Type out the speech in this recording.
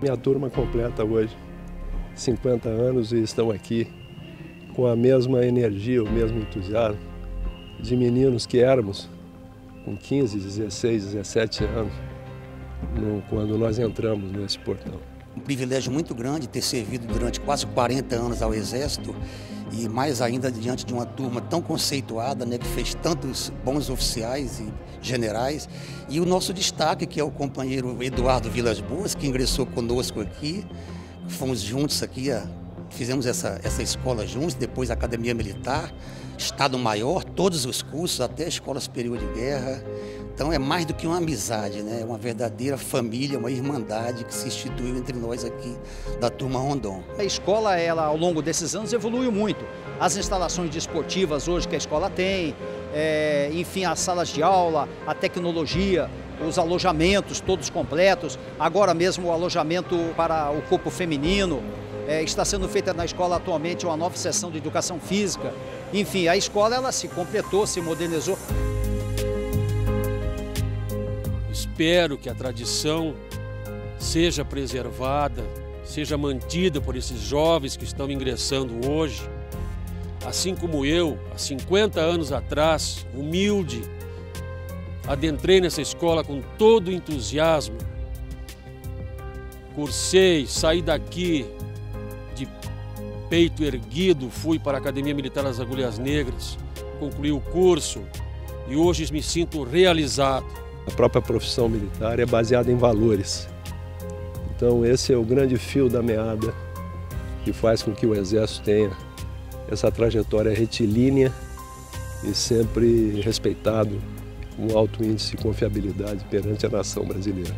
Minha turma completa hoje 50 anos e estão aqui com a mesma energia, o mesmo entusiasmo de meninos que éramos com 15, 16, 17 anos no, quando nós entramos nesse portão. Um privilégio muito grande ter servido durante quase 40 anos ao Exército e mais ainda diante de uma turma tão conceituada, né, que fez tantos bons oficiais e generais. E o nosso destaque, que é o companheiro Eduardo Vilas Boas, que ingressou conosco aqui, fomos juntos aqui, fizemos essa, essa escola juntos, depois a Academia Militar, Estado Maior, todos os cursos, até a Escola Superior de Guerra. Então é mais do que uma amizade, né? é uma verdadeira família, uma irmandade que se instituiu entre nós aqui da turma Rondon. A escola, ela ao longo desses anos evoluiu muito. As instalações desportivas hoje que a escola tem, é, enfim, as salas de aula, a tecnologia, os alojamentos todos completos, agora mesmo o alojamento para o corpo feminino, é, está sendo feita na escola atualmente uma nova sessão de educação física. Enfim, a escola ela se completou, se modernizou. Espero que a tradição seja preservada, seja mantida por esses jovens que estão ingressando hoje. Assim como eu, há 50 anos atrás, humilde, adentrei nessa escola com todo o entusiasmo. Cursei, saí daqui de peito erguido, fui para a Academia Militar das Agulhas Negras, concluí o curso e hoje me sinto realizado. A própria profissão militar é baseada em valores. Então esse é o grande fio da meada que faz com que o Exército tenha essa trajetória retilínea e sempre respeitado um alto índice de confiabilidade perante a nação brasileira.